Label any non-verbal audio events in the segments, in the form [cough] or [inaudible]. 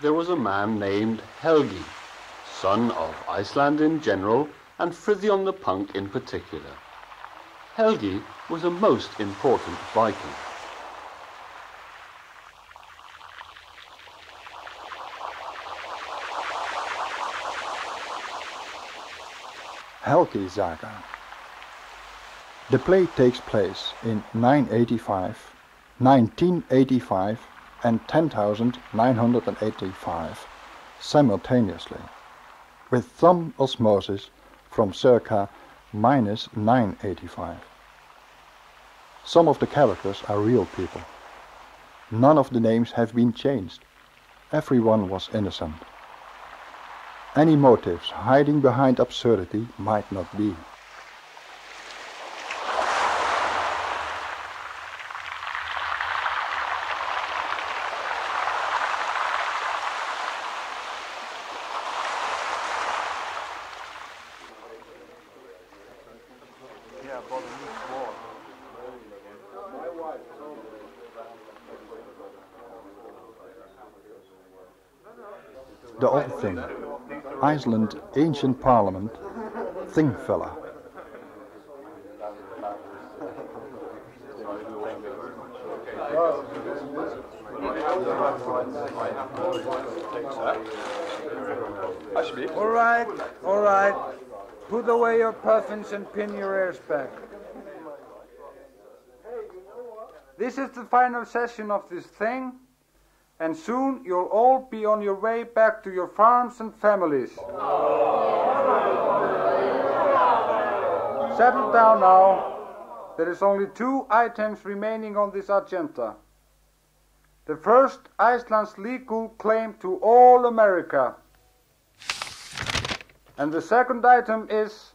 there was a man named Helgi, son of Iceland in general and Frithjon the Punk in particular. Helgi was a most important Viking. Helgi Saga. The play takes place in 985, 1985 and 10,985 simultaneously, with some osmosis from circa minus 985. Some of the characters are real people. None of the names have been changed. Everyone was innocent. Any motives hiding behind absurdity might not be. The Old Thing, Iceland Ancient Parliament, Thingfella. All right, all right. Put away your puffins and pin your ears back. This is the final session of this thing, and soon you'll all be on your way back to your farms and families. Settle down now. There is only two items remaining on this agenda. The first, Iceland's legal claim to all America. And the second item is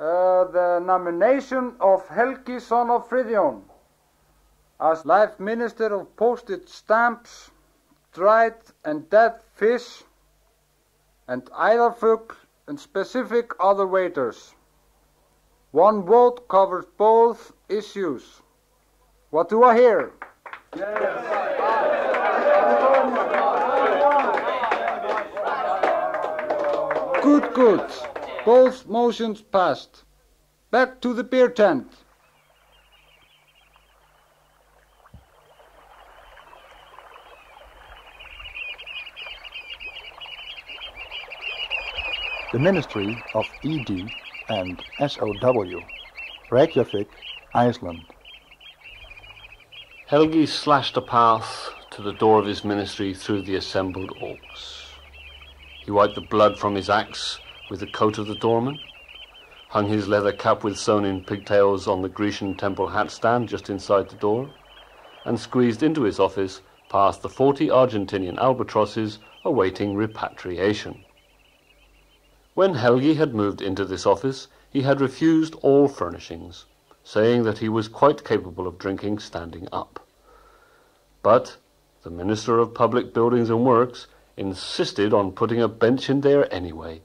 uh, the nomination of Helgi son of Frithjon as life minister of postage stamps, dried and dead fish, and Æðarfugl and specific other waiters. One vote covers both issues. What do I hear? Yes. Good, good. Both motions passed. Back to the beer tent. The Ministry of ED and SOW, Reykjavik, Iceland. Helgi slashed a path to the door of his ministry through the assembled orcs. He wiped the blood from his axe with the coat of the doorman, hung his leather cap with sewn-in pigtails on the Grecian temple hat stand just inside the door, and squeezed into his office past the forty Argentinian albatrosses awaiting repatriation. When Helgi had moved into this office, he had refused all furnishings, saying that he was quite capable of drinking standing up. But the Minister of Public Buildings and Works insisted on putting a bench in there anyway,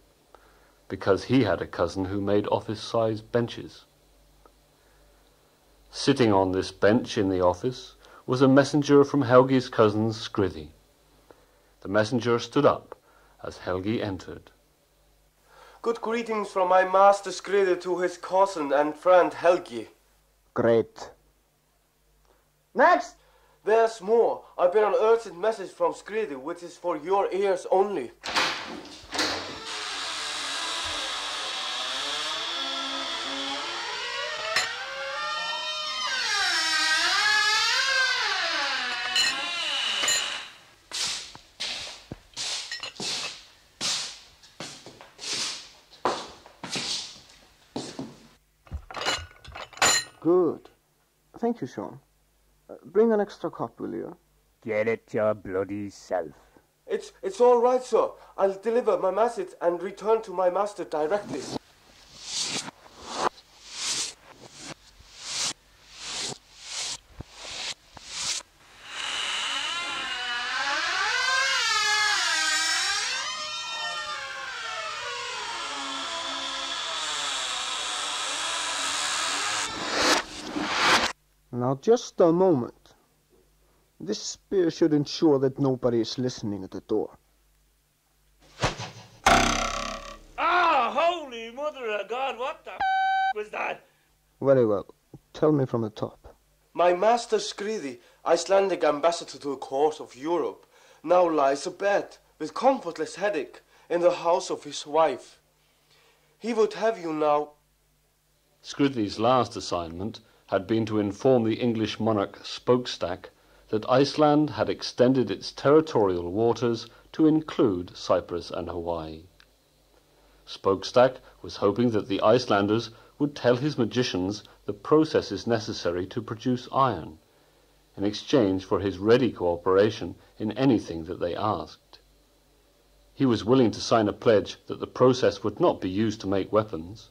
because he had a cousin who made office-sized benches. Sitting on this bench in the office was a messenger from Helgi's cousin Skrithi. The messenger stood up as Helgi entered. Good greetings from my master Skriður to his cousin and friend Helgi. Great. Next! There's more. I bear an urgent message from Skriður, which is for your ears only. Good. Thank you, Sean. Uh, bring an extra cup, will you? Get it your bloody self. It's, it's all right, sir. I'll deliver my message and return to my master directly. Now, just a moment. This spear should ensure that nobody is listening at the door. Ah, holy mother of God, what the was that? Very well. Tell me from the top. My master Skridi, Icelandic ambassador to the court of Europe, now lies abed with comfortless headache in the house of his wife. He would have you now. Skridli's last assignment had been to inform the English monarch Spokestack that Iceland had extended its territorial waters to include Cyprus and Hawaii. Spokestack was hoping that the Icelanders would tell his magicians the processes necessary to produce iron, in exchange for his ready cooperation in anything that they asked. He was willing to sign a pledge that the process would not be used to make weapons,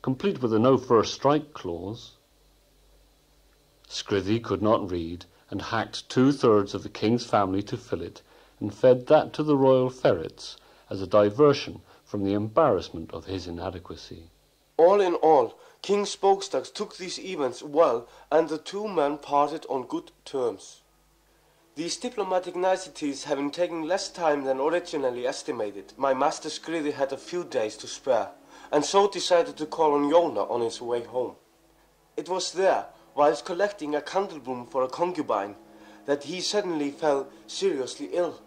complete with a no first strike clause. Scrithi could not read, and hacked two-thirds of the king's family to fill it, and fed that to the royal ferrets as a diversion from the embarrassment of his inadequacy. All in all, King Spokestack took these events well, and the two men parted on good terms. These diplomatic niceties having taken less time than originally estimated, my master Skriði had a few days to spare, and so decided to call on Iona on his way home. It was there, whilst collecting a candlebloom for a concubine, that he suddenly fell seriously ill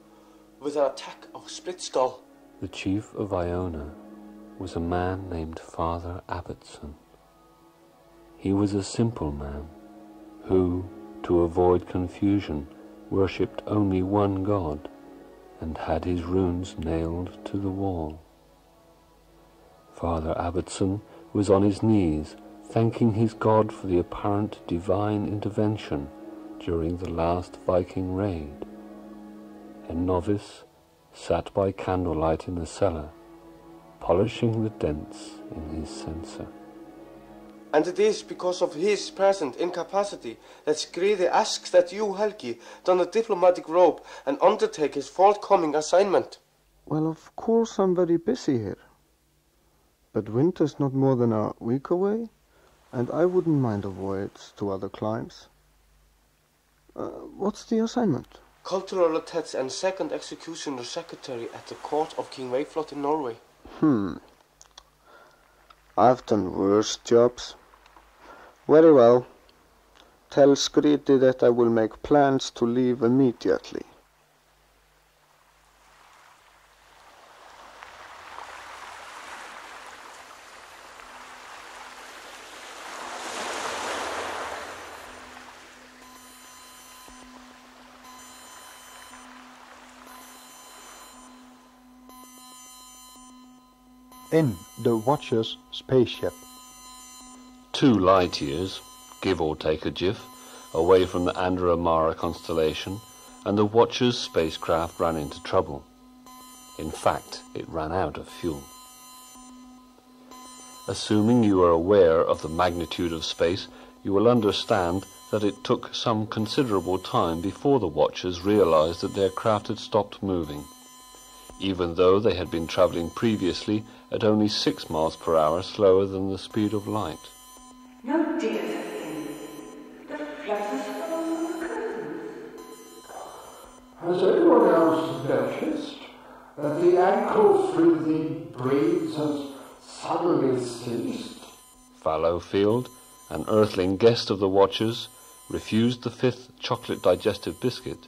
with an attack of split skull. The chief of Iona was a man named Father Abbotson. He was a simple man who, to avoid confusion, worshipped only one god and had his runes nailed to the wall. Father Abbotson was on his knees thanking his God for the apparent divine intervention during the last Viking raid. A novice sat by candlelight in the cellar, polishing the dents in his censer. And it is because of his present incapacity that Skriði asks that you, Helgi, don a diplomatic robe and undertake his forthcoming assignment. Well, of course I'm very busy here. But winter's not more than a week away and I wouldn't mind a voyage to other climes. Uh, what's the assignment? Cultural attach and second executioner secretary at the court of King Weiflot in Norway. Hmm. I've done worse jobs. Very well. Tell Skriti that I will make plans to leave immediately. In the Watcher's spaceship. Two light years, give or take a jiff, away from the Andra Mara constellation, and the Watcher's spacecraft ran into trouble. In fact, it ran out of fuel. Assuming you are aware of the magnitude of space, you will understand that it took some considerable time before the Watchers realized that their craft had stopped moving even though they had been travelling previously at only six miles per hour slower than the speed of light. No, dear thing. The flutters follow the curtains. Has anyone else noticed that the ankle through the breeze has suddenly ceased? Fallowfield, an earthling guest of the Watchers, refused the fifth chocolate digestive biscuit,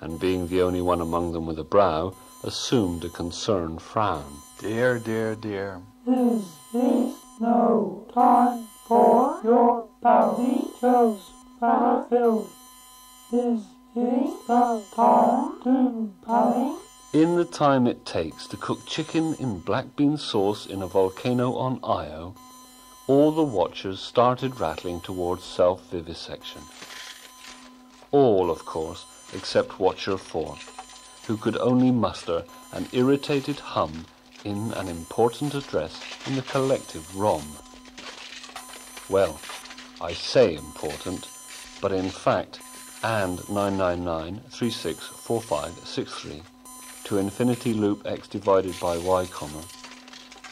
and being the only one among them with a brow, assumed a concerned frown. Dear, dear, dear. This is no time for your pouty jokes, Fallowfield. This is the time to panic. In the time it takes to cook chicken in black bean sauce in a volcano on Io, all the watchers started rattling towards self-vivisection. All, of course, except Watcher 4 who could only muster an irritated hum in an important address in the collective ROM. Well, I say important, but in fact, and 999364563 to infinity loop x divided by y comma,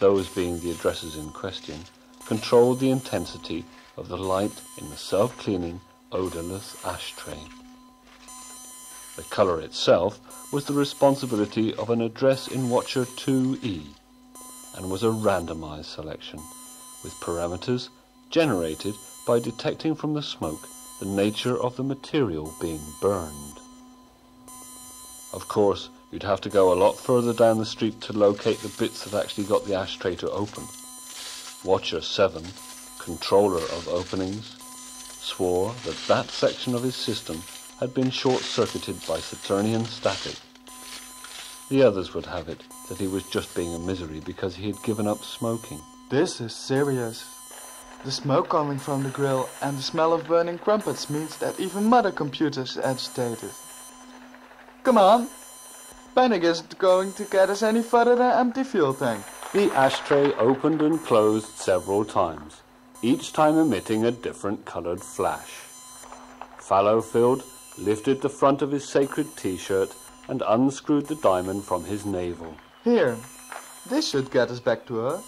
those being the addresses in question, controlled the intensity of the light in the self-cleaning, odorless ashtray. The colour itself was the responsibility of an address in Watcher 2E and was a randomized selection with parameters generated by detecting from the smoke the nature of the material being burned. Of course, you'd have to go a lot further down the street to locate the bits that actually got the ashtray to open. Watcher 7, controller of openings, swore that that section of his system had been short-circuited by Saturnian static. The others would have it that he was just being a misery because he had given up smoking. This is serious. The smoke coming from the grill and the smell of burning crumpets means that even mother computer's agitated. Come on! Panic isn't going to get us any further than empty fuel tank. The ashtray opened and closed several times, each time emitting a different coloured flash. Fallowfield lifted the front of his sacred t-shirt and unscrewed the diamond from his navel. Here, this should get us back to Earth.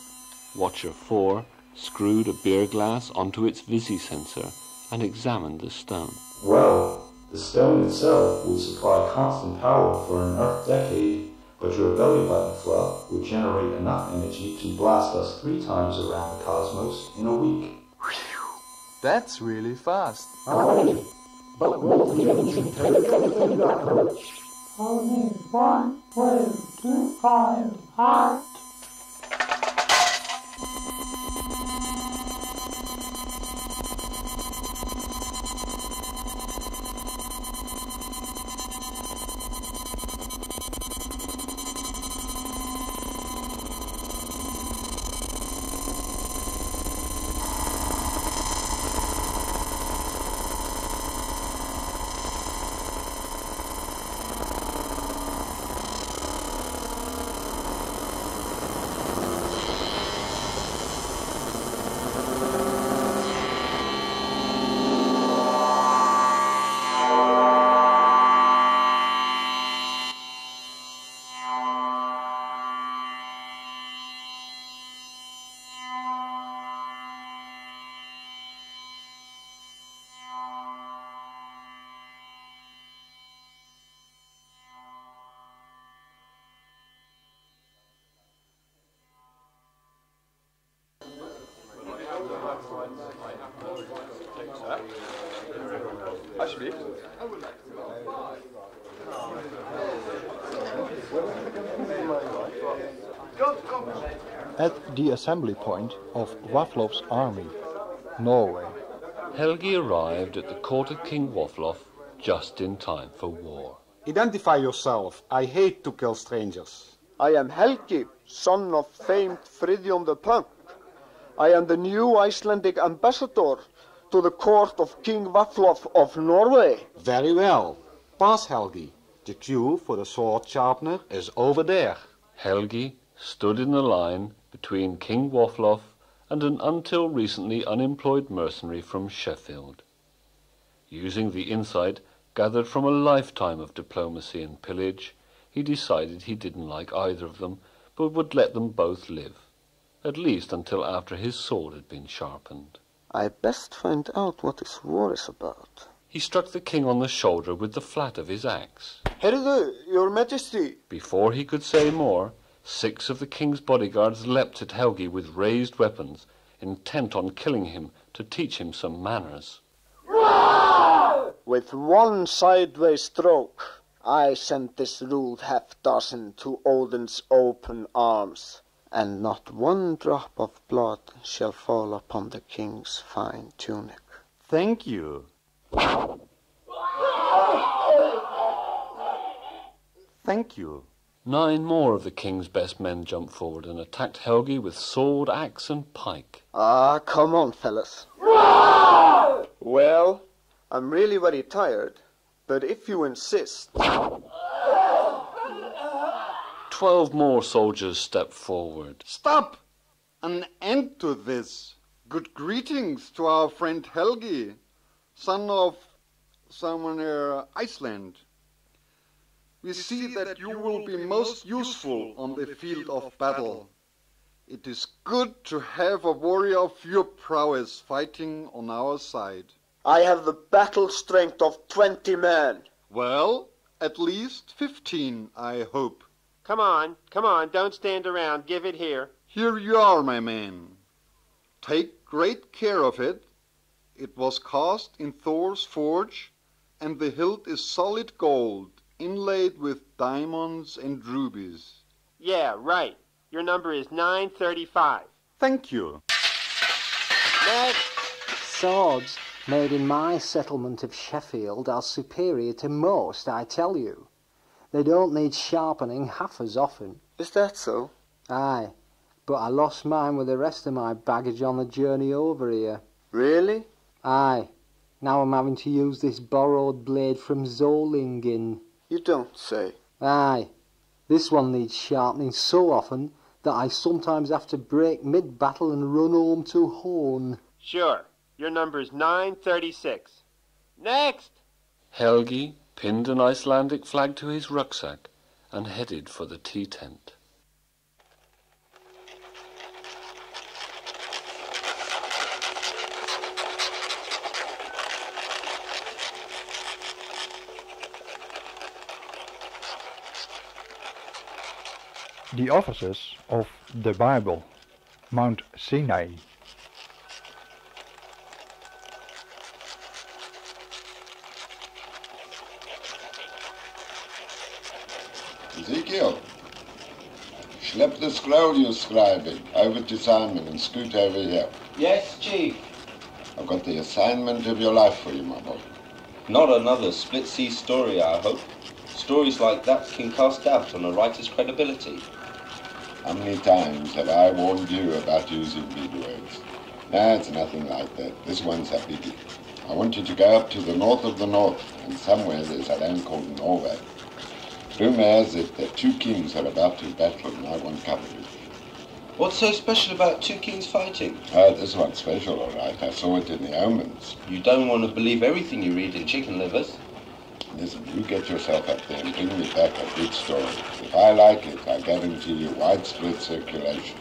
Watcher 4 screwed a beer glass onto its visi sensor and examined the stone. Well, the stone itself would supply constant power for an Earth decade, but your belly button fluff would generate enough energy to blast us three times around the cosmos in a week. That's really fast. [laughs] Only one way to find out. At the assembly point of Waflov's army, Norway. Helgi arrived at the court of King Waflof just in time for war. Identify yourself. I hate to kill strangers. I am Helgi, son of famed Friðjón the Punk. I am the new Icelandic ambassador to the court of King Vaflof of Norway. Very well. Pass, Helgi. The queue for the sword sharpener is over there. Helgi stood in the line between King Waflof and an until recently unemployed mercenary from Sheffield. Using the insight gathered from a lifetime of diplomacy and pillage, he decided he didn't like either of them, but would let them both live, at least until after his sword had been sharpened. I best find out what this war is about. He struck the king on the shoulder with the flat of his axe. Herðu, uh, your majesty. Before he could say more, six of the king's bodyguards leapt at Helgi with raised weapons, intent on killing him to teach him some manners. With one sideways stroke, I sent this rude half-dozen to Odin's open arms, and not one drop of blood shall fall upon the king's fine tunic. Thank you. Thank you. Nine more of the king's best men jumped forward and attacked Helgi with sword, axe, and pike. Ah, come on, fellas. Well, I'm really very tired, but if you insist. Twelve more soldiers stepped forward. Stop! An end to this. Good greetings to our friend Helgi, son of someone near Iceland. We see that you will be most useful on the field of battle. It is good to have a warrior of your prowess fighting on our side. I have the battle strength of twenty men. Well, at least fifteen, I hope. Come on, come on, don't stand around. Give it here. Here you are, my man. Take great care of it. It was cast in Thor's forge, and the hilt is solid gold, inlaid with diamonds and rubies. Yeah, right. Your number is 935. Thank you. Next. Swords made in my settlement of Sheffield are superior to most, I tell you. They don't need sharpening half as often. Is that so? Aye, but I lost mine with the rest of my baggage on the journey over here. Really? Aye. Now I'm having to use this borrowed blade from Solingen. You don't say. Aye. This one needs sharpening so often that I sometimes have to break mid-battle and run home to Horn. Sure. Your number is 936. Next! Helgi pinned an Icelandic flag to his rucksack and headed for the tea tent. The offices of the Bible, Mount Sinai. Ezekiel, schlepp the scroll you're scribing over to Simon and scoot over here. Yes, Chief. I've got the assignment of your life for you, my boy. Not another split sea story, I hope. Stories like that can cast doubt on a writer's credibility. How many times have I warned you about using words? Nah, it's nothing like that. This one's a biggie. I want you to go up to the north of the north, and somewhere there's a land called Norway. Rumour has it that two kings are about to battle, and I want coverage. What's so special about two kings fighting? Oh, this one's special, all right. I saw it in the omens. You don't want to believe everything you read in chicken livers. Listen, you get yourself up there and bring me back a good story. If I like it, I guarantee you widespread circulation.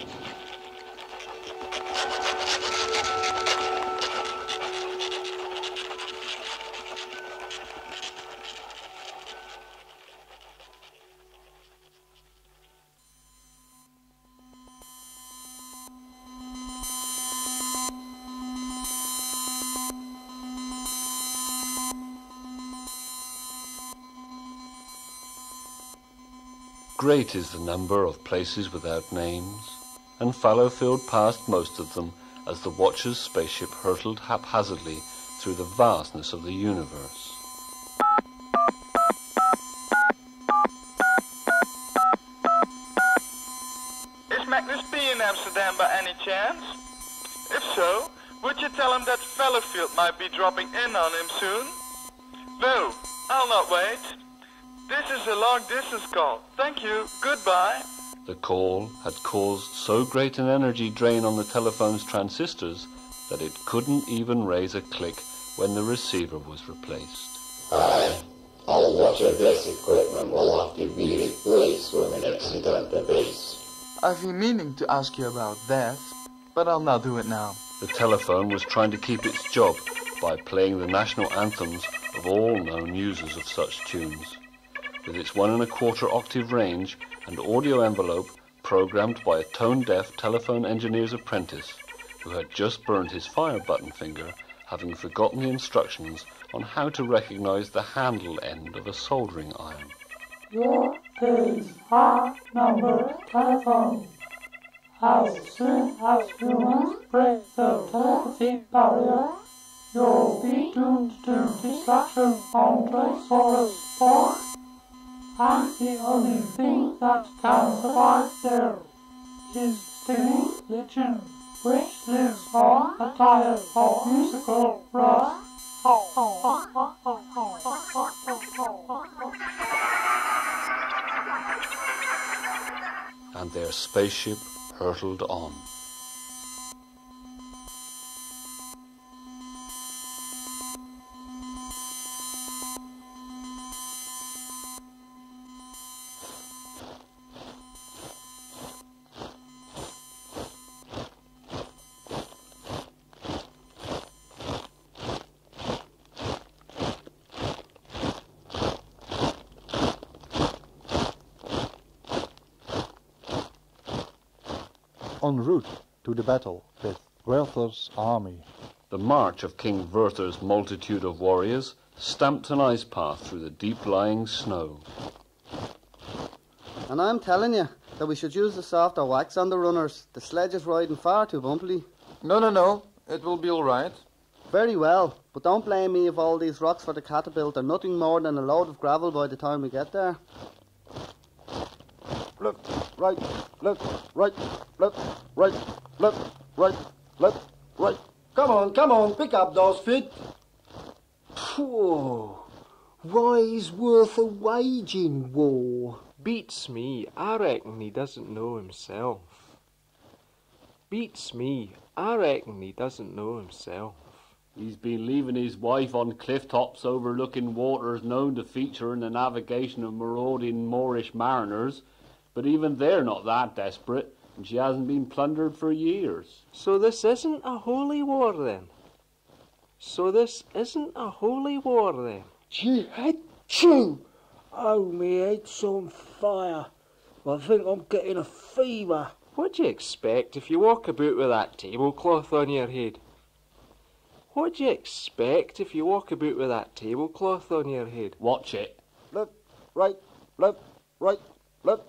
Great is the number of places without names, and Fallowfield passed most of them as the Watcher's spaceship hurtled haphazardly through the vastness of the universe. Is Magnus B in Amsterdam by any chance? If so, would you tell him that Fallowfield might be dropping in on him soon? No, I'll not wait. This is a long distance call. Thank you. Goodbye. The call had caused so great an energy drain on the telephone's transistors that it couldn't even raise a click when the receiver was replaced. Aye. All water this equipment will have to be replaced when the next encounter base. I've been meaning to ask you about that, but I'll not do it now. The telephone was trying to keep its job by playing the national anthems of all known users of such tunes. With its one and a quarter octave range and audio envelope programmed by a tone-deaf telephone engineer's apprentice who had just burned his fire button finger having forgotten the instructions on how to recognize the handle end of a soldering iron. Your is our number telephone. As soon as humans break the telepathy barrier, you'll be doomed to destruction on Tracesaurus 4. And the only thing that can survive there is Skinny Legend, which lives on a diet of musical rust. And their spaceship hurtled on. To the battle with Werther's army. The march of King Werther's multitude of warriors stamped an ice path through the deep-lying snow. And I'm telling you that we should use the softer wax on the runners. The sledge is riding far too bumpily. No, no, no. It will be all right. Very well, but don't blame me if all these rocks for the catapult are nothing more than a load of gravel by the time we get there. Left, right, left, right, left, right, left, right, left, right. Come on, come on, pick up those feet. Phew. Why is Werther waging war? Beats me. I reckon he doesn't know himself. Beats me. I reckon he doesn't know himself. He's been leaving his wife on cliff tops overlooking waters known to feature in the navigation of marauding Moorish mariners, but even they're not that desperate, and she hasn't been plundered for years. So this isn't a holy war then? So this isn't a holy war then? Gee, achoo! Oh, me head's on fire. I think I'm getting a fever. What do you expect if you walk about with that tablecloth on your head? What do you expect if you walk about with that tablecloth on your head? Watch it. Left, right, left, right, left, right, left, right, left,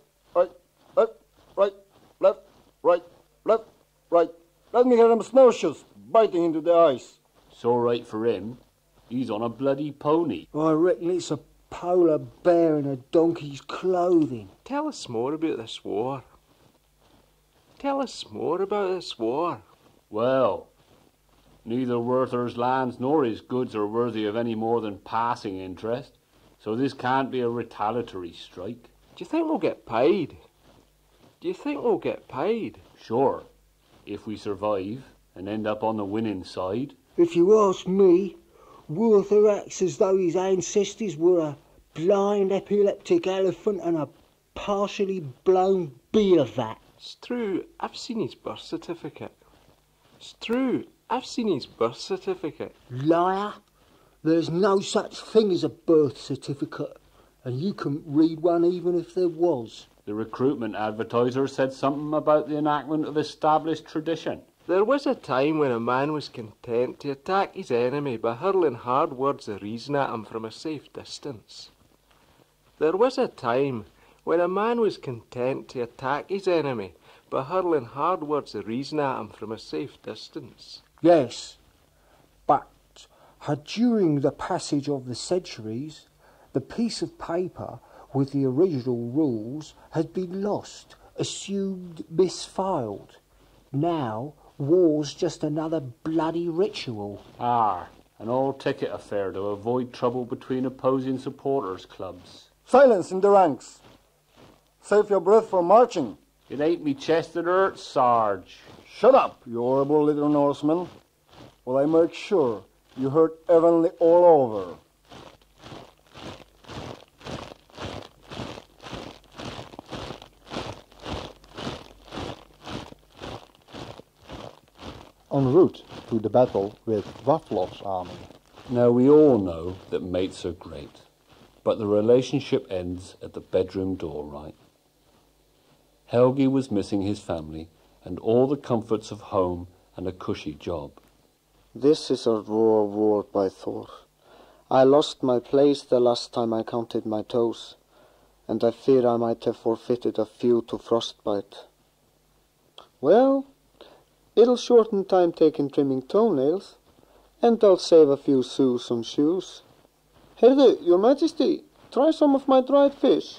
right, left, right. Let me hear them snowshoes biting into the ice. It's all right for him. He's on a bloody pony. I reckon it's a polar bear in a donkey's clothing. Tell us more about this war. Tell us more about this war. Well, neither Werther's lands nor his goods are worthy of any more than passing interest, so this can't be a retaliatory strike. Do you think we'll get paid? Do you think we'll get paid? Sure, if we survive and end up on the winning side. If you ask me, Werther acts as though his ancestors were a blind epileptic elephant and a partially blown beer vat. It's true, I've seen his birth certificate. It's true, I've seen his birth certificate. Liar! There's no such thing as a birth certificate, and you couldn't read one even if there was. The recruitment advertiser said something about the enactment of established tradition. There was a time when a man was content to attack his enemy by hurling hard words of reason at him from a safe distance. There was a time when a man was content to attack his enemy by hurling hard words of reason at him from a safe distance. Yes, but during the passage of the centuries, the piece of paper with the original rules had been lost, assumed misfiled. Now, war's just another bloody ritual. Ah, an old ticket affair to avoid trouble between opposing supporters clubs. Silence in the ranks. Save your breath for marching. It ain't me chest that hurts, Sarge. Shut up, you horrible little Norseman. Well, I make sure you hurt evenly all over. En route to the battle with Vaflov's army. Now, we all know that mates are great, but the relationship ends at the bedroom door, right? Helgi was missing his family and all the comforts of home and a cushy job. This is a raw war by Thor. I lost my place the last time I counted my toes, and I fear I might have forfeited a few to frostbite. Well, it'll shorten time taken trimming toenails, and I'll save a few sous on shoes. Herde, your majesty, try some of my dried fish.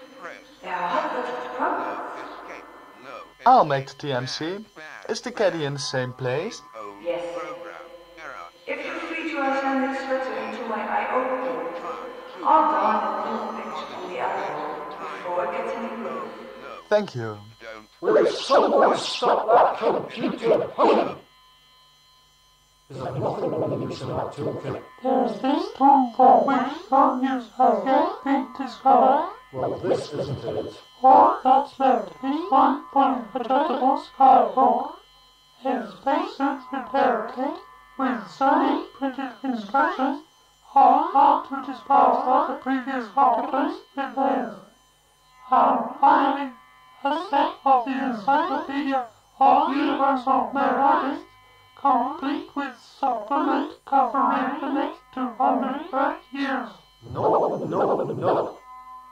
There are hot buttered products. I'll make the TMC. Is the caddy in the same place? Yes. If you're free to attend expressly into my IO I'll don a little picture from the alcohol before it gets any worse. Thank you. Will someone stop that computer humming? Is there nothing on the use of that toolkit? There's this tool for which some use has yet been discovered. Well, this isn't it. Or that's left is one point adjustable skyboard, a spacesuit repair kit with sunny printed instructions on how to dispose of the previous occupants repairs. And finally, a set of the Encyclopedia of Universal Mathematics, complete with supplement covering the next 200 years. No, no, no.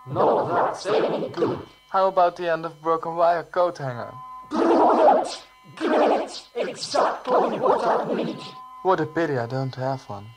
None of that's any good. How about the end of broken wire coat hanger? Brilliant! Great! Exactly what I need. What a pity I don't have one.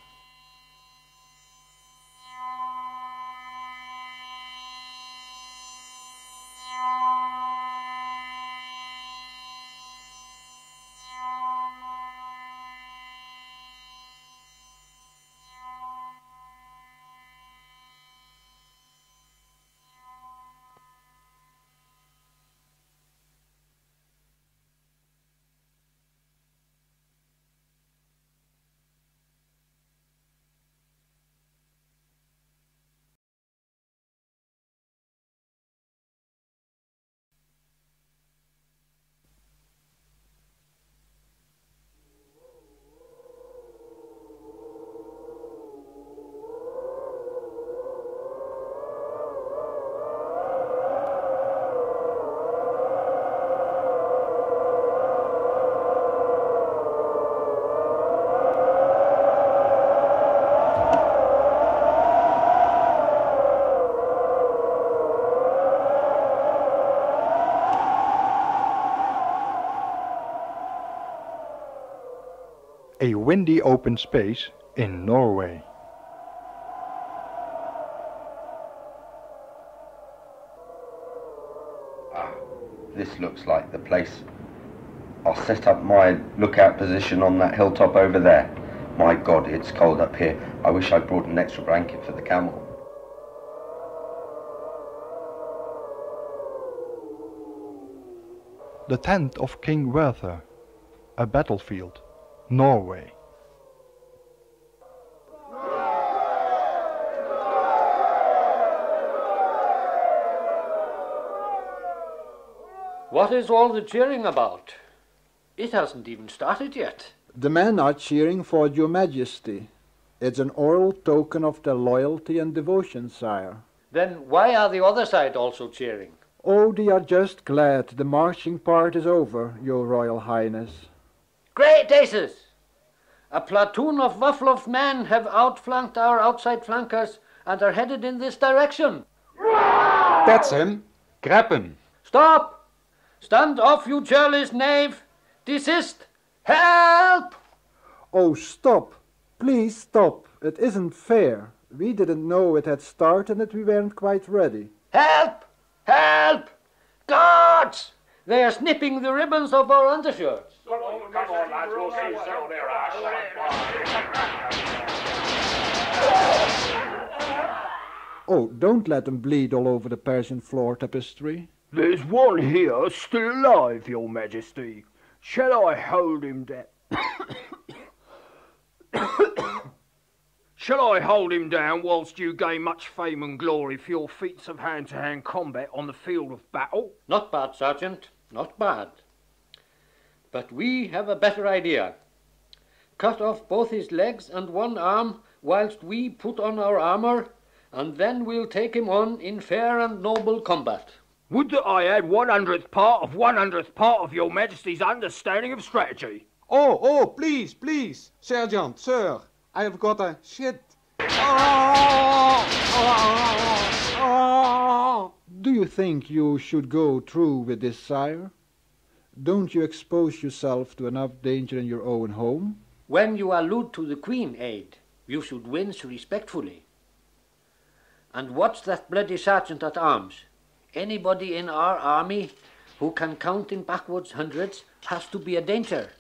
A windy open space in Norway. Ah, this looks like the place. I'll set up my lookout position on that hilltop over there. My God, it's cold up here. I wish I'd brought an extra blanket for the camel. The tent of King Werther. A battlefield. Norway. What is all the cheering about? It hasn't even started yet. The men are cheering for your majesty. It's an oral token of their loyalty and devotion, sire. Then why are the other side also cheering? Oh, they are just glad the marching part is over, your royal highness. Great aces! A platoon of Waflof men have outflanked our outside flankers and are headed in this direction. That's him. Grab him. Stop! Stand off, you churlish knave! Desist! Help! Oh, stop! Please stop. It isn't fair. We didn't know it had started and that we weren't quite ready. Help! Help! Guards! They are snipping the ribbons of our undershirts. Oh, don't let them bleed all over the Persian floor tapestry. There's one here still alive, your majesty. Shall I hold him down? Shall I hold him down whilst you gain much fame and glory for your feats of hand-to-hand combat on the field of battle? Not bad, Sergeant. Not bad. But we have a better idea. Cut off both his legs and one arm whilst we put on our armour, and then we'll take him on in fair and noble combat. Would that I had one hundredth part of one hundredth part of your majesty's understanding of strategy. Oh, oh, please, please, Sergeant, sir, I have got a shit. Oh, oh, think you should go through with this, sire? Don't you expose yourself to enough danger in your own home? When you allude to the Queen, Aid, you should wince respectfully. And what's that bloody sergeant at arms. Anybody in our army who can count in backwards hundreds has to be a danger,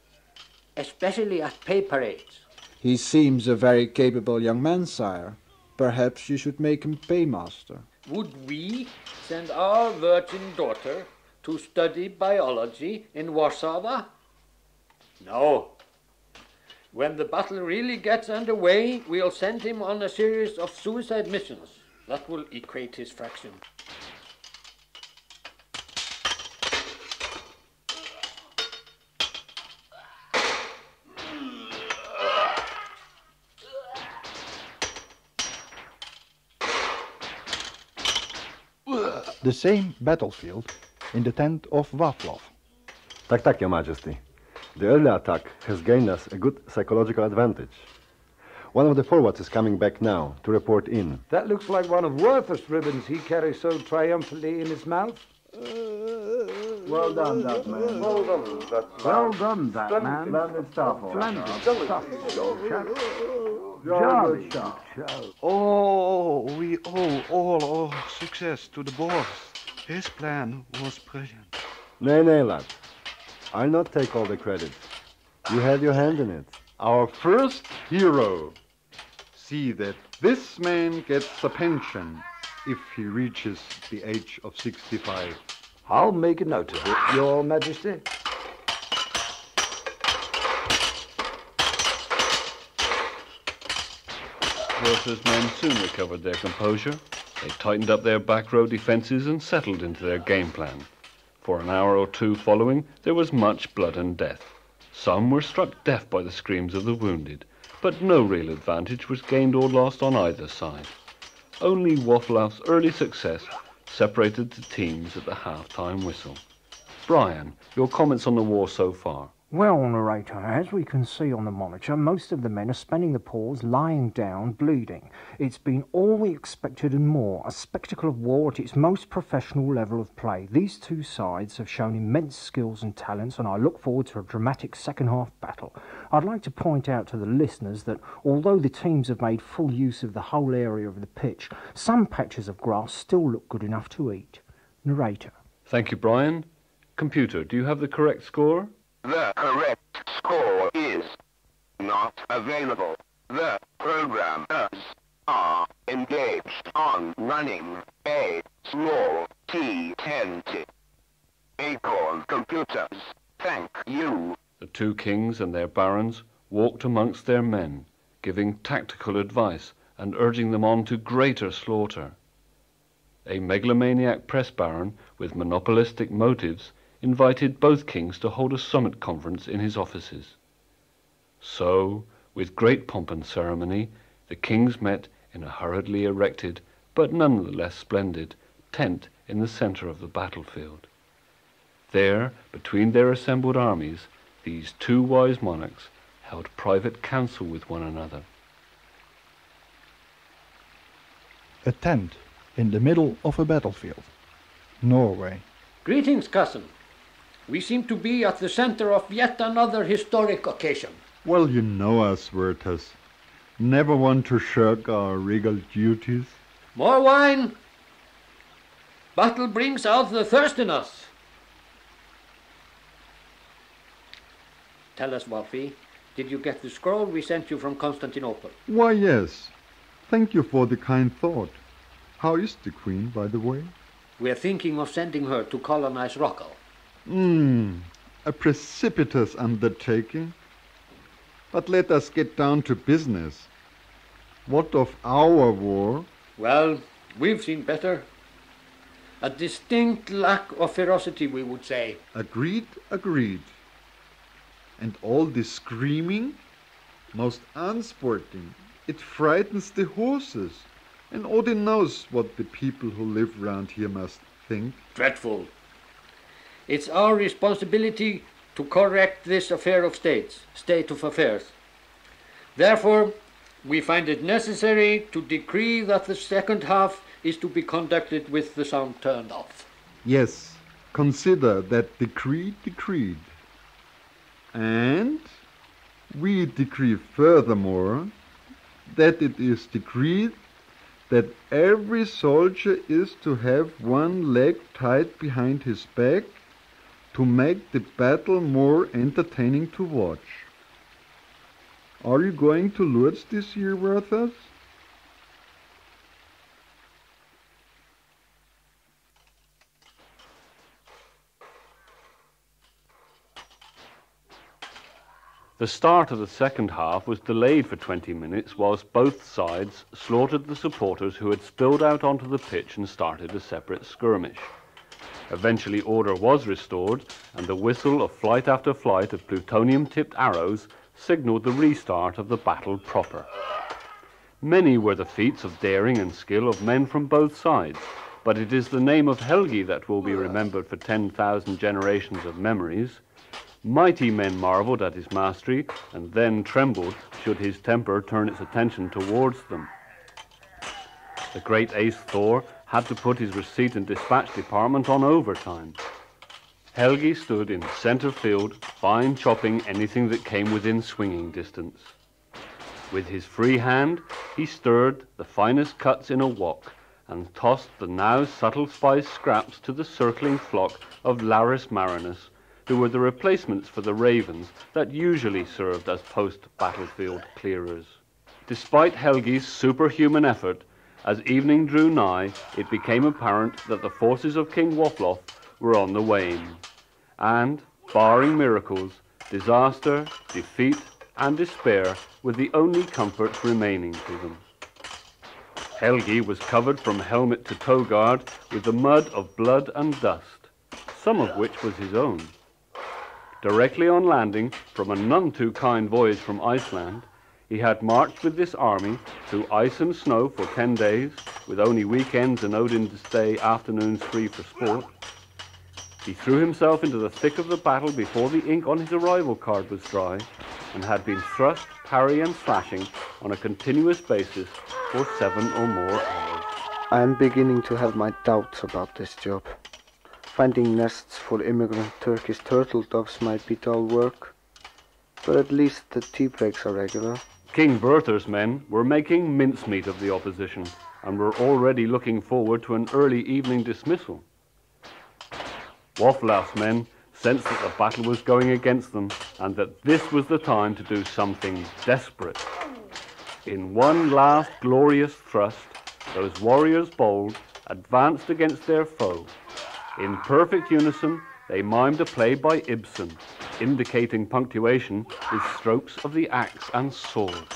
especially at pay parades. He seems a very capable young man, sire. Perhaps you should make him paymaster. Would we send our virgin daughter to study biology in Warsaw? No. When the battle really gets underway, we'll send him on a series of suicide missions. That will equate his fraction. The same battlefield in the tent of Wawlow. Tak, tak, Your Majesty. The early attack has gained us a good psychological advantage. One of the forwards is coming back now to report in. That looks like one of Werther's ribbons he carries so triumphantly in his mouth. Well done, that man. Well done, that man. Well done, that Splendid. man. Splendid stuff. all right. Splendid Stuff, stuff. chap. Jolly Jolly stuff. Oh, we owe all our success to the boss. His plan was brilliant. Nay, nay, lad. I'll not take all the credit. You had your hand in it. Our first hero. See that this man gets a pension if he reaches the age of 65. I'll make a note of it, Your Majesty. Werther's men soon recovered their composure. They tightened up their back row defences and settled into their game plan. For an hour or two following, there was much blood and death. Some were struck deaf by the screams of the wounded, but no real advantage was gained or lost on either side. Only Wafflow's early success separated the teams at the half-time whistle. Brian, your comments on the war so far? Well, narrator, as we can see on the monitor, most of the men are spending the pause lying down, bleeding. It's been all we expected and more, a spectacle of war at its most professional level of play. These two sides have shown immense skills and talents, and I look forward to a dramatic second half battle. I'd like to point out to the listeners that although the teams have made full use of the whole area of the pitch, some patches of grass still look good enough to eat. Narrator. Thank you, Brian. Computer, do you have the correct score? The correct score is not available. The programmers are engaged on running a small T-10. Acorn Computers, thank you. The two kings and their barons walked amongst their men, giving tactical advice and urging them on to greater slaughter. A megalomaniac press baron with monopolistic motives invited both kings to hold a summit conference in his offices. So, with great pomp and ceremony, the kings met in a hurriedly erected, but none the less splendid, tent in the centre of the battlefield. There, between their assembled armies, these two wise monarchs held private council with one another. A tent in the middle of a battlefield. Norway. Greetings, cousin. We seem to be at the center of yet another historic occasion. Well, you know us, Werters. Never want to shirk our regal duties. More wine! Battle brings out the thirst in us. Tell us, Wolfie, did you get the scroll we sent you from Constantinople? Why, yes. Thank you for the kind thought. How is the Queen, by the way? We're thinking of sending her to colonize Rocco. Hmm, a precipitous undertaking. But let us get down to business. What of our war? Well, we've seen better. A distinct lack of ferocity, we would say. Agreed, agreed. And all this screaming? Most unsporting. It frightens the horses. And Odin knows what the people who live round here must think. Dreadful. It's our responsibility to correct this affair of states, state of affairs. Therefore, we find it necessary to decree that the second half is to be conducted with the sound turned off. Yes, consider that decree decreed. And we decree furthermore that it is decreed that every soldier is to have one leg tied behind his back to make the battle more entertaining to watch. Are you going to Lourdes this year, Werthers? The start of the second half was delayed for 20 minutes whilst both sides slaughtered the supporters who had spilled out onto the pitch and started a separate skirmish. Eventually order was restored and the whistle of flight after flight of plutonium-tipped arrows signaled the restart of the battle proper. Many were the feats of daring and skill of men from both sides, but it is the name of Helgi that will be remembered for 10,000 generations of memories. Mighty men marveled at his mastery and then trembled should his temper turn its attention towards them. The great ace Thor had to put his receipt and dispatch department on overtime. Helgi stood in center field, fine chopping anything that came within swinging distance. With his free hand, he stirred the finest cuts in a wok and tossed the now subtle spice scraps to the circling flock of Larus marinus who were the replacements for the ravens that usually served as post-battlefield clearers. Despite Helgi's superhuman effort, as evening drew nigh, it became apparent that the forces of King Wofloth were on the wane, and, barring miracles, disaster, defeat, and despair were the only comforts remaining to them. Helgi was covered from helmet to toe guard with the mud of blood and dust, some of which was his own. Directly on landing from a none too kind voyage from Iceland, he had marched with this army through ice and snow for ten days, with only weekends and Odin's Day afternoons free for sport. He threw himself into the thick of the battle before the ink on his arrival card was dry, and had been thrust, parry, and slashing on a continuous basis for seven or more hours. I am beginning to have my doubts about this job. Finding nests for immigrant Turkish turtle doves might be dull work, but at least the tea breaks are regular. King Werther's men were making mincemeat of the opposition and were already looking forward to an early evening dismissal. Woflaf's men sensed that the battle was going against them and that this was the time to do something desperate. In one last glorious thrust, those warriors bold advanced against their foe in perfect unison, they mimed a play by Ibsen, indicating punctuation with strokes of the axe and sword.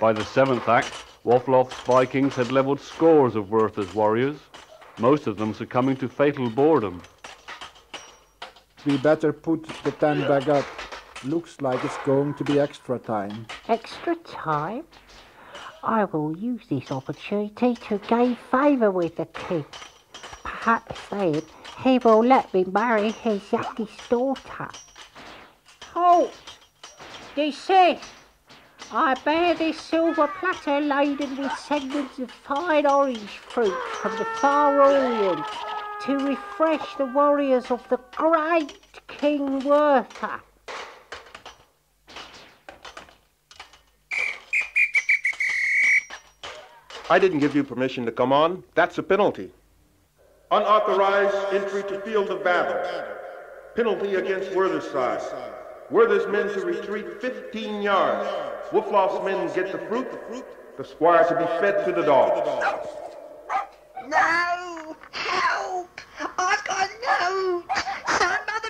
By the seventh act, Wofloth's Vikings had levelled scores of Werther's warriors, most of them succumbing to fatal boredom. We better put the tent back up. Looks like it's going to be extra time. Extra time? I will use this opportunity to gain favour with the king. Perhaps then he will let me marry his youngest daughter. Halt! Desist! I bear this silver platter laden with segments of fine orange fruit from the far Orient to refresh the warriors of the great King Werther. I didn't give you permission to come on. That's a penalty. Unauthorized entry to field of battle. Penalty against Werther's side. Werther's men to retreat 15 yards. Wofloth's men get the fruit. The squire to be fed to the dogs. No! Help! I've got no! Some other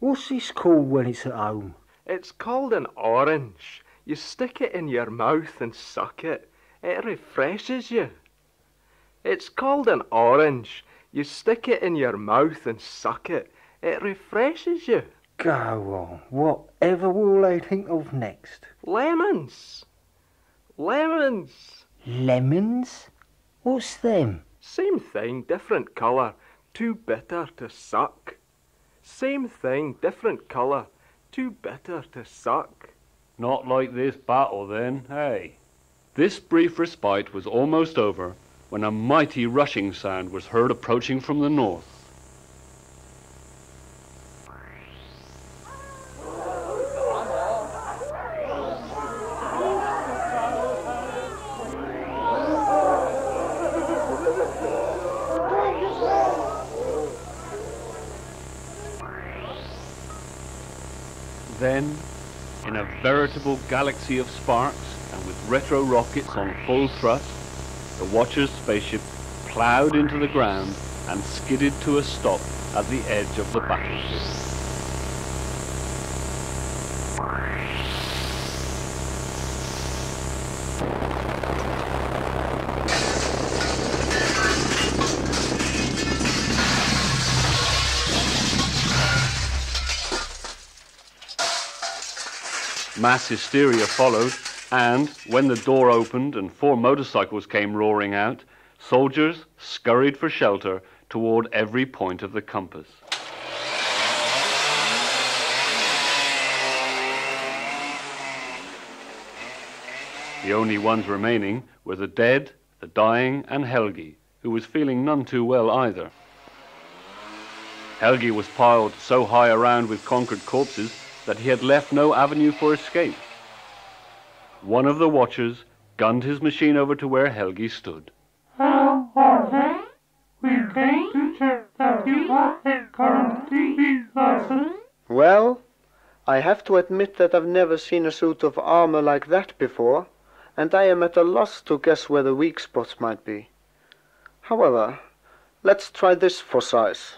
What's this called when it's at home? It's called an orange. You stick it in your mouth and suck it. It refreshes you. It's called an orange. You stick it in your mouth and suck it. It refreshes you. Go on. Whatever will they think of next? Lemons. Lemons. Lemons? What's them? Same thing, different colour. Too bitter to suck. Same thing, different colour. too bitter to suck. Not like this battle, then, hey? This brief respite was almost over when a mighty rushing sound was heard approaching from the north. Then, in a veritable galaxy of sparks and with retro rockets on full thrust, the Watcher's spaceship plowed into the ground and skidded to a stop at the edge of the battlefield. Mass hysteria followed, and when the door opened and four motorcycles came roaring out, soldiers scurried for shelter toward every point of the compass. The only ones remaining were the dead, the dying, and Helgi, who was feeling none too well either. Helgi was piled so high around with conquered corpses that he had left no avenue for escape. One of the watchers gunned his machine over to where Helgi stood. Hello, Jorge. We came to check that you have a current TV. Well, I have to admit that I've never seen a suit of armor like that before, and I am at a loss to guess where the weak spots might be. However, let's try this for size.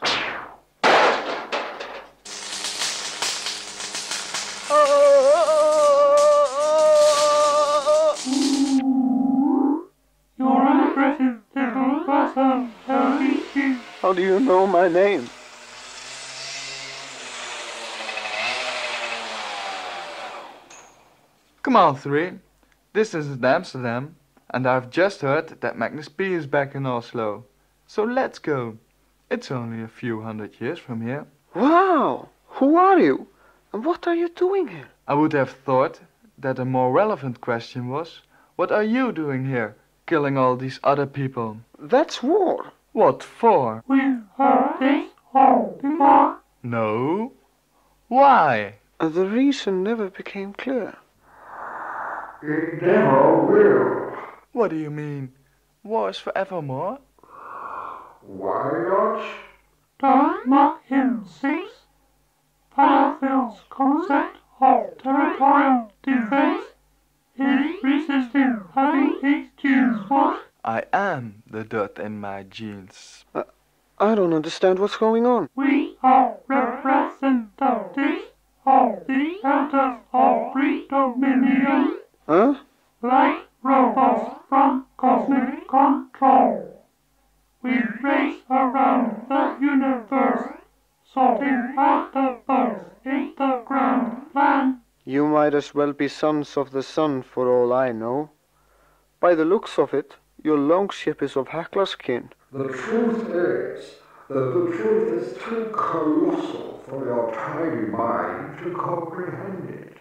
How do you know my name? Come on, three. This isn't Amsterdam, and I've just heard that Magnus B is back in Oslo. So let's go. It's only a few hundred years from here. Wow! Who are you? And what are you doing here? I would have thought that a more relevant question was, what are you doing here, killing all these other people? That's war. What for? We heard this all before. No. Why? Uh, the reason never became clear. It never will. What do you mean? War is forevermore? Why not? Does not insist. Battlefield's concept of territorial defense is resisting having its genes washed. I am the dirt in my jeans. Uh, I don't understand what's going on. We are representatives of the elders of pre-dominion, Huh? like robots from cosmic control. We race around the universe, sorting out the bugs in the ground plan. You might as well be sons of the sun for all I know. By the looks of it, your longship is of Hackler skin. The truth is that the truth is too colossal for your tiny mind to comprehend it.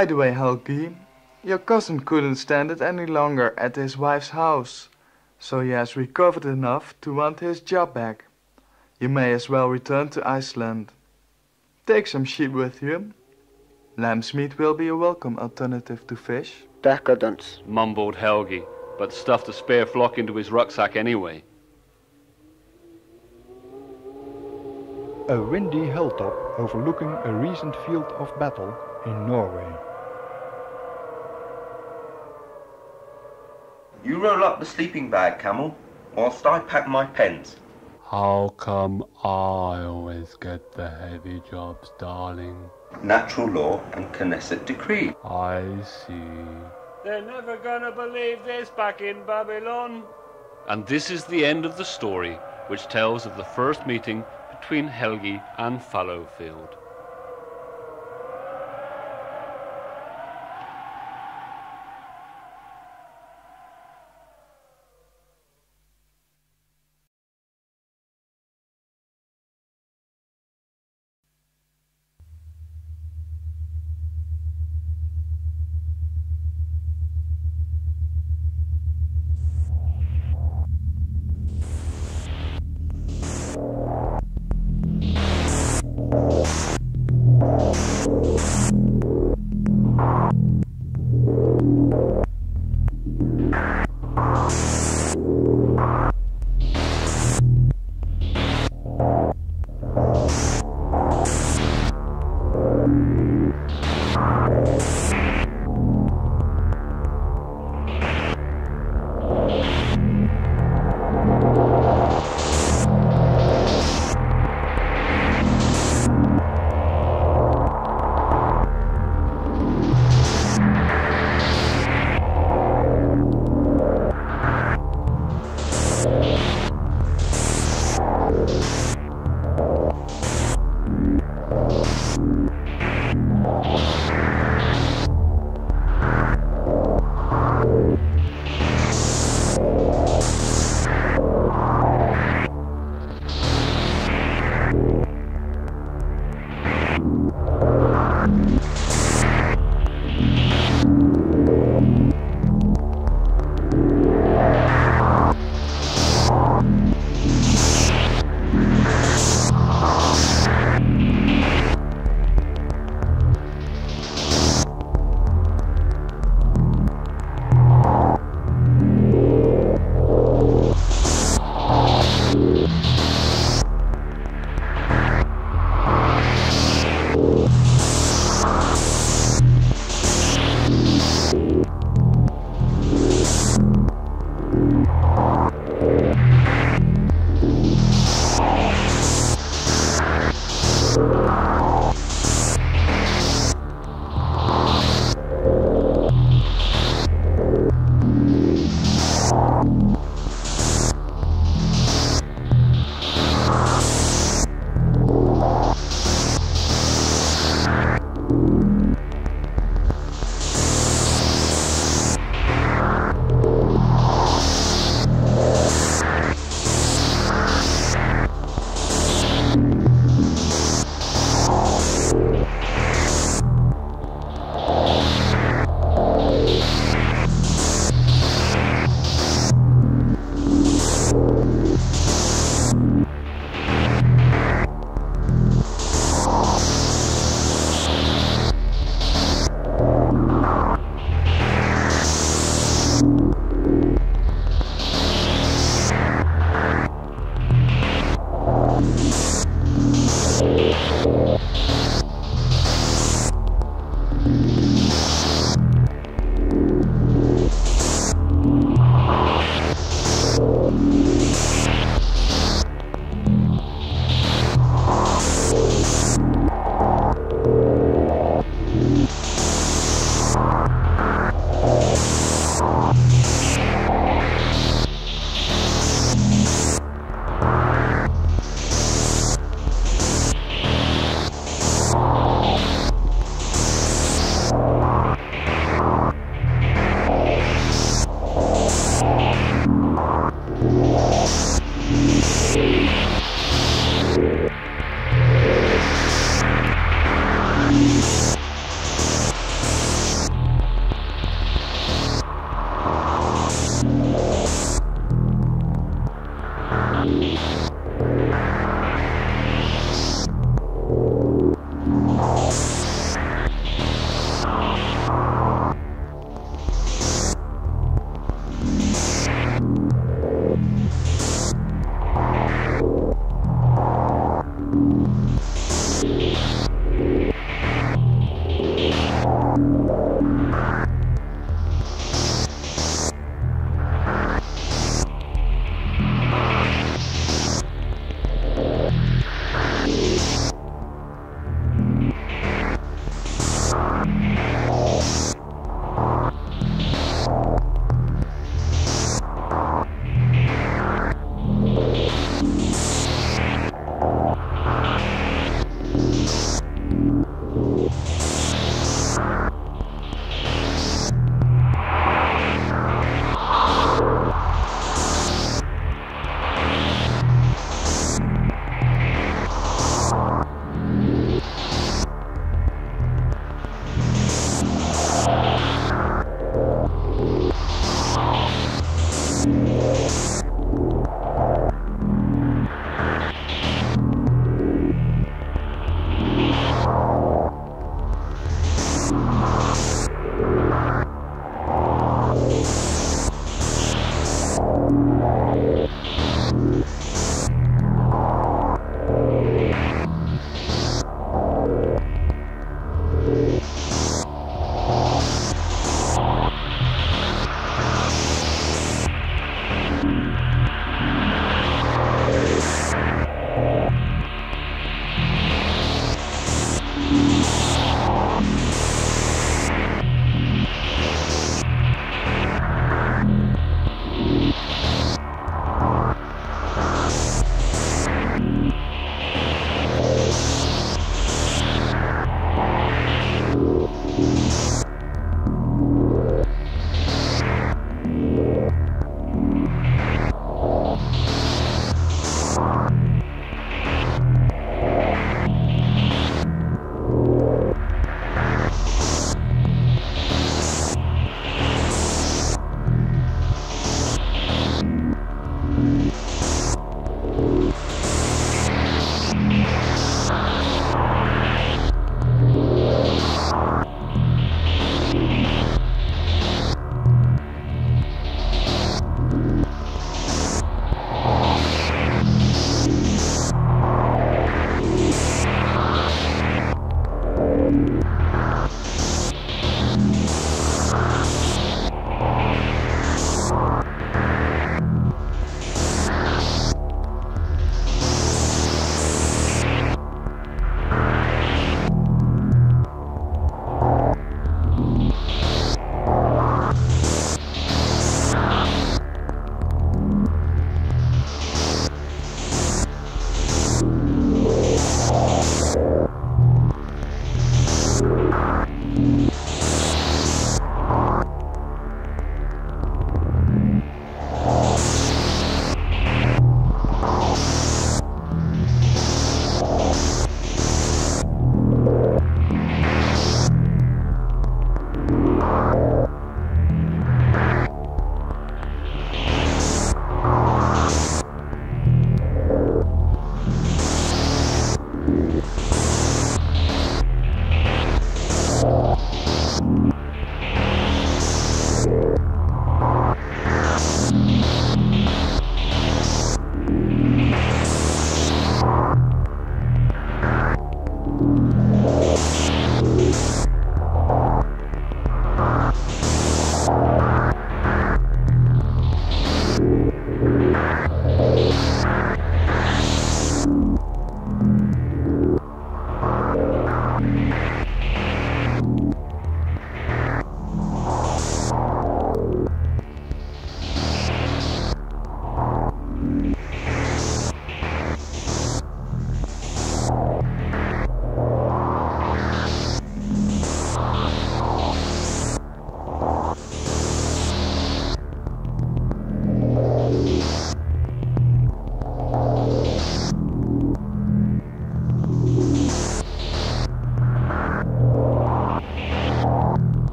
By the way, Helgi, your cousin couldn't stand it any longer at his wife's house, so he has recovered enough to want his job back. You may as well return to Iceland. Take some sheep with you. Lamb's meat will be a welcome alternative to fish. Decadence. Mumbled Helgi, but stuffed a spare flock into his rucksack anyway. A windy hilltop overlooking a recent field of battle in Norway. You roll up the sleeping bag, Camel, whilst I pack my pens. How come I always get the heavy jobs, darling? Natural law and Knesset decree. I see. They're never gonna believe this back in Babylon. And this is the end of the story, which tells of the first meeting between Helgi and Fallowfield.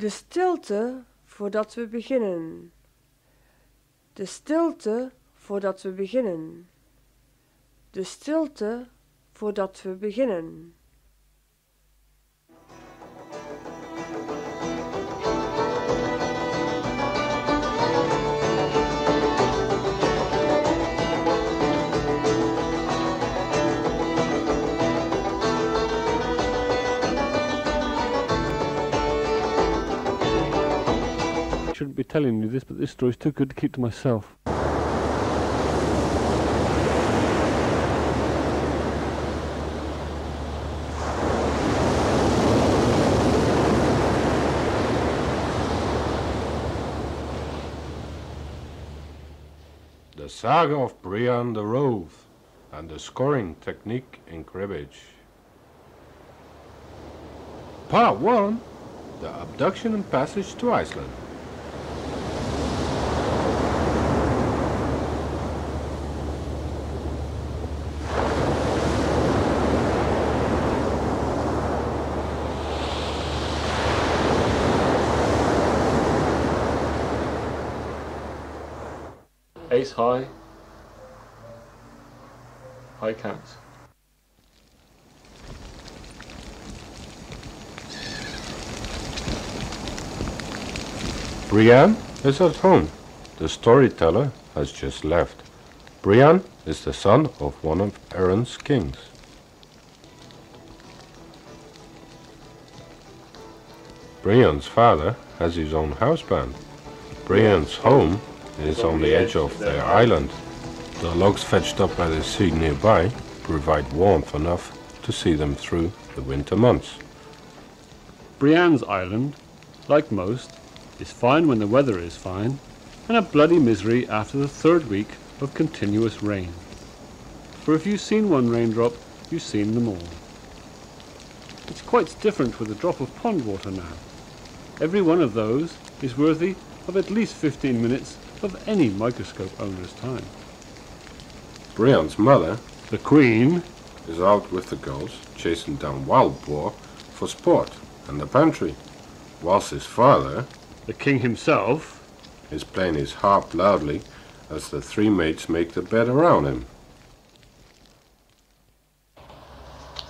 De stilte voordat we beginnen. De stilte voordat we beginnen. De stilte voordat we beginnen. Shouldn't be telling you this, but this story's too good to keep to myself. The Saga of Brian the Rove and the Scoring Technique in Cribbage. Part 1 The Abduction and Passage to Iceland. Ace high. High cats. Brian is at home. The storyteller has just left. Brian is the son of one of Erin's kings. Brian's father has his own house band. Brian's home is on the edge of their island. The logs fetched up by the sea nearby provide warmth enough to see them through the winter months. Brianne's island, like most, is fine when the weather is fine, and a bloody misery after the third week of continuous rain. For if you've seen one raindrop, you've seen them all. It's quite different with a drop of pond water now. Every one of those is worthy of at least 15 minutes of any microscope owner's time. Brian's mother, the queen, is out with the girls chasing down wild boar for sport in the pantry, whilst his father, the king himself, is playing his harp loudly as the three mates make the bed around him.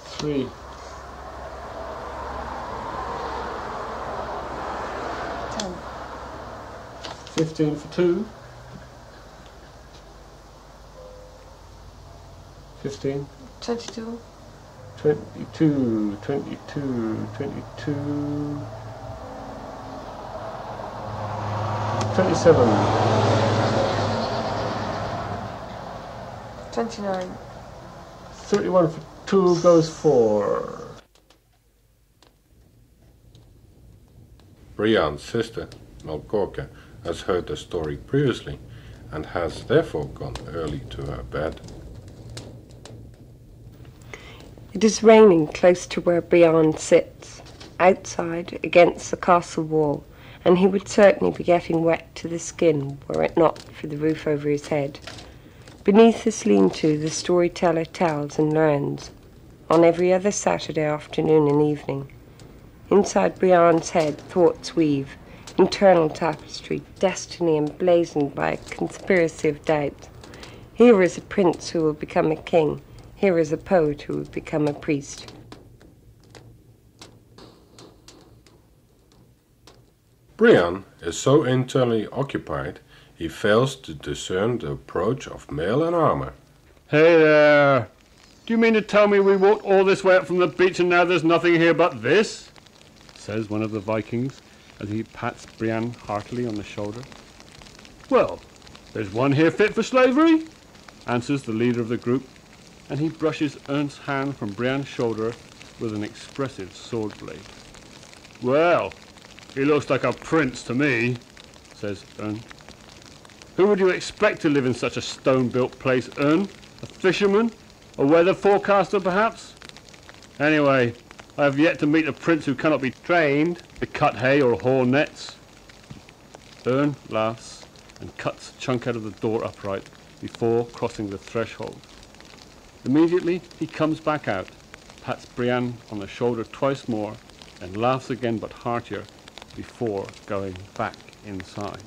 Three. 15 for 2. 15. 22. 22, 22, 22. 27. 29. 31 for 2 goes 4. Brian's sister, Melkorka, has heard the story previously and has therefore gone early to her bed. It is raining close to where Brian sits, outside against the castle wall, and he would certainly be getting wet to the skin were it not for the roof over his head. Beneath this lean-to, the storyteller tells and learns, on every other Saturday afternoon and evening. Inside Brian's head, thoughts weave, internal tapestry, destiny emblazoned by a conspiracy of doubt. Here is a prince who will become a king. Here is a poet who will become a priest. Brian is so internally occupied he fails to discern the approach of mail and armor. Hey there! Do you mean to tell me we walked all this way up from the beach and now there's nothing here but this? Says one of the Vikings, as he pats Brienne heartily on the shoulder. Well, there's one here fit for slavery, answers the leader of the group, and he brushes Ernst's hand from Brienne's shoulder with an expressive sword blade. Well, he looks like a prince to me, says Ern. Who would you expect to live in such a stone-built place, Ern? A fisherman? A weather forecaster, perhaps? Anyway, I have yet to meet a prince who cannot be trained to cut hay or haul nets. Ern laughs and cuts a chunk out of the door upright before crossing the threshold. Immediately, he comes back out, pats Brienne on the shoulder twice more, and laughs again but heartier before going back inside.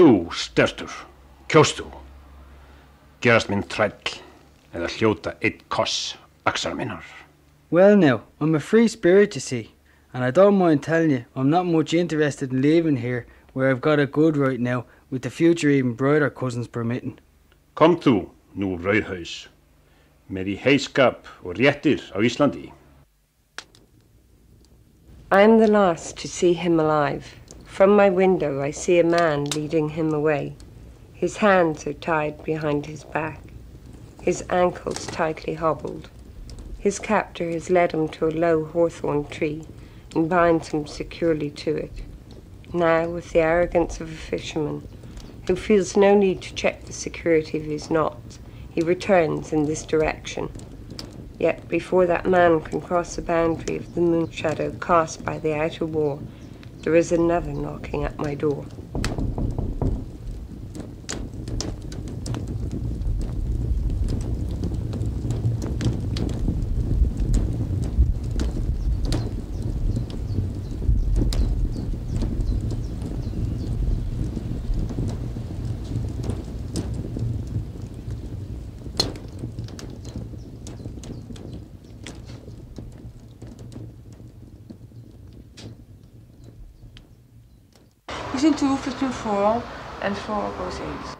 Þú, stertur, kjóst þú, gerast minn træll eða hljóta eitt koss aksar minnar. Well, now, I'm a free spirit, you see, and I don't mind telling you, I'm not much interested in living here where I've got it good right now, with the future even brighter cousins permitting. Kom þú, nú rauðhaus, með í heiskap og réttir á Íslandi. I am the last to see him alive. From my window, I see a man leading him away. His hands are tied behind his back, his ankles tightly hobbled. His captor has led him to a low hawthorn tree and binds him securely to it. Now, with the arrogance of a fisherman who feels no need to check the security of his knots, he returns in this direction. Yet before that man can cross the boundary of the moon shadow cast by the outer wall, there is another knocking at my door. 16 2, 15 4, and 4 goes 8.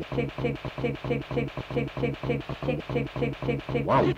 Wow.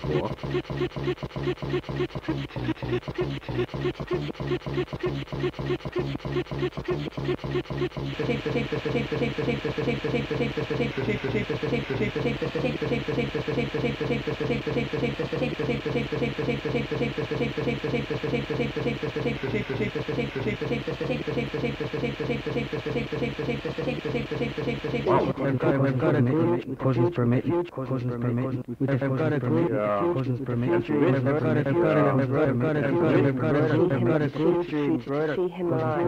wow if we've got a group, cautions permit, cautions permit, if we've got a group, cautions permit, if we've got a group, if we've got a group, if we've got a group, if we've got a group,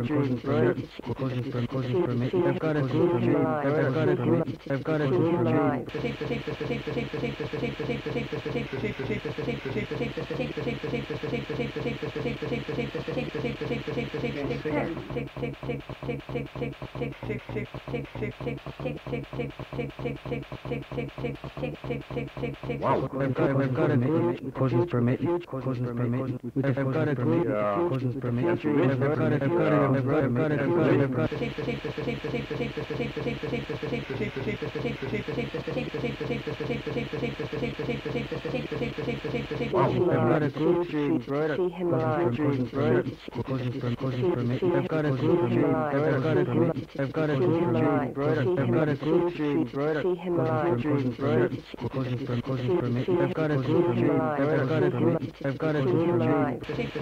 cautions permit, cautions permit, cautions permit, if we've got a group, if we've got a group, if we've got a group, if we've got a group, Wow, I've got, I've got it, cousins permit, cousins permit, I've got it, cousins permit, I've got it, I've got it, I've got it, I've got it, I've got it, I've got it. They've got a good dream, bro. Caution from, caution from, caution from, They've got a good dream, bro. They've got a good, they've got a good dream, bro. They've got a good dream, bro. Caution from, caution from, caution from, caution from, They've got a good dream, bro. They've got a good, they've got a good dream. They've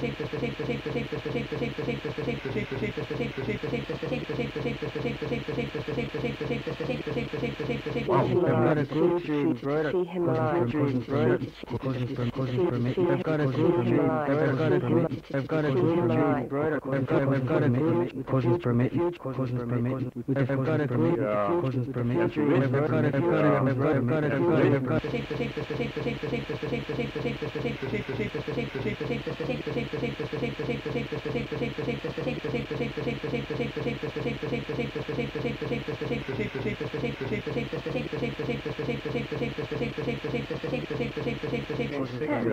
got a good dream, bro. Caution from, caution from, caution brother, I've got a good dream, I've got a dream, I've got a good dream, brother, I've got, I've got a good cousins, brother, cousins, brother, I've got a good cousins, brother, I've got, a. I've got, a. I've got, a. I've got, a. I've got, a. I've got, I've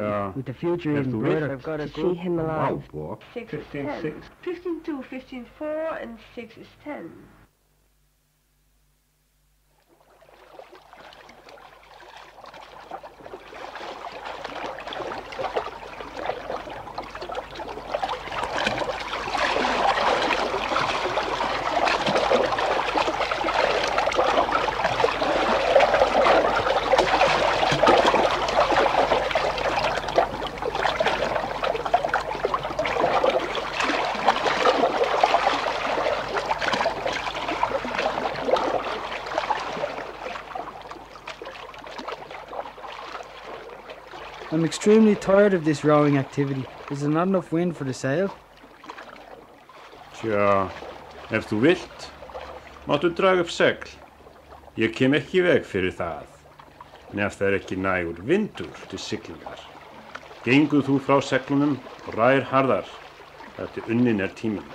got. With the future in u brother. I've got a See him alive. boy. 6 is 15, 10. six. 15 2, 15 4, and 6 is 10. extremely tired of this rowing activity. Is there not enough wind for the sail? Tja, ef þú vilt, máttu draga upp segl. Ég kem ekki veg fyrir það. En ef það er ekki nægur vindur til siglingar, gengur þú frá seglunum og ræðir harðar. Þetta unnin er tíminn.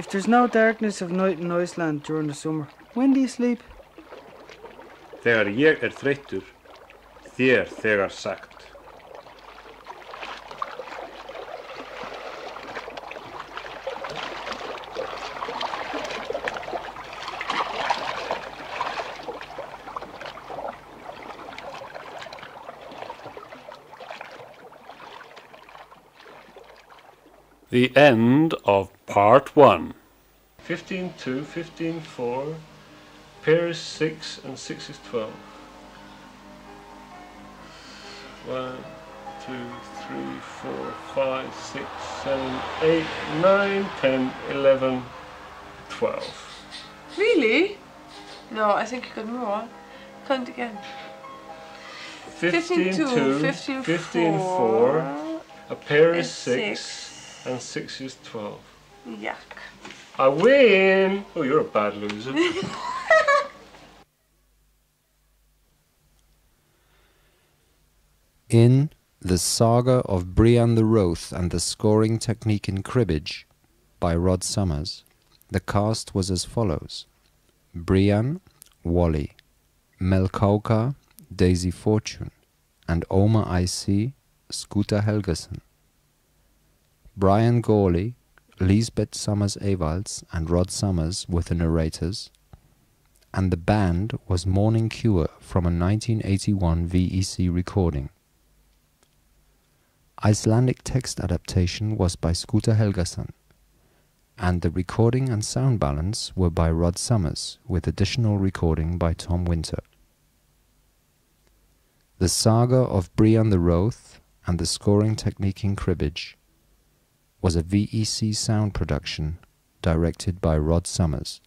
If there's no darkness of night in Iceland during the summer, when do you sleep? Þegar ég er þreyttur, þér þegar sagt. The end of part one. 15 2, 15 4, pair is 6, and 6 is 12. 1, 2, 3, 4, 5, 6, 7, 8, 9, 10, 11, 12. Really? No, I think you got more. Count again. 15 2, 2, 15 15 4, 4, a pair is and 6, and 6 is 12. Yuck. I win! Oh, you're a bad loser. [laughs] In The Saga of Brian the Wroth and the Scoring Technique in Cribbage by Rod Summers, the cast was as follows Brian, Wally, Melkorka, Daisy Fortune, and Omar IC, Scooter Helgason. Brian Gawley, Lisbeth Summers Ewalds, and Rod Summers were the narrators, and the band was Morning Cure from a 1981 VEC recording. Icelandic text adaptation was by Scooter Helgason, and the recording and sound balance were by Rod Summers, with additional recording by Tom Winter. The Saga of Brian the Wroth and the Scoring Technique in Cribbage was a VEC sound production directed by Rod Summers.